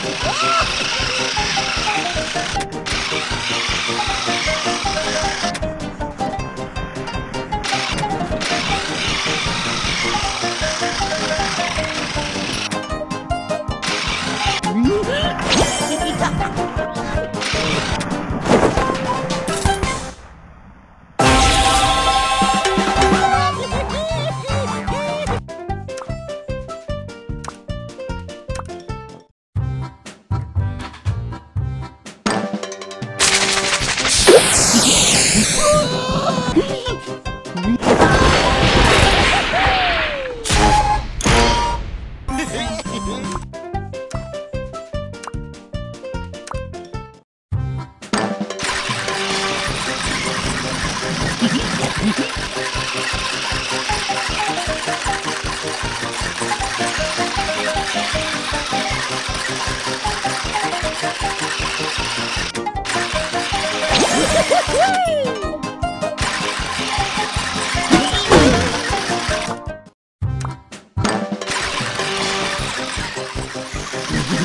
Música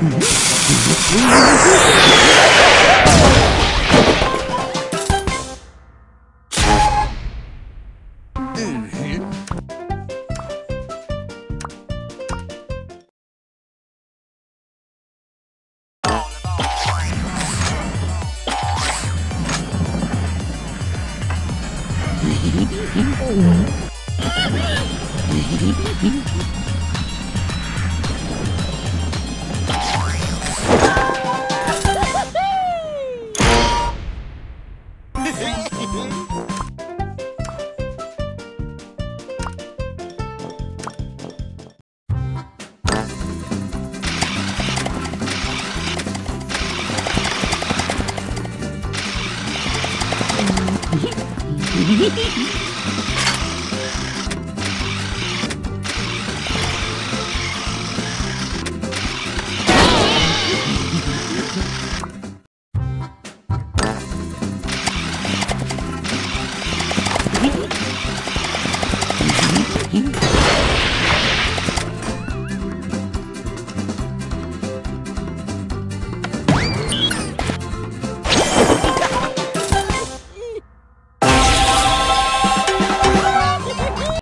Mm-hmm. problem. Hmm?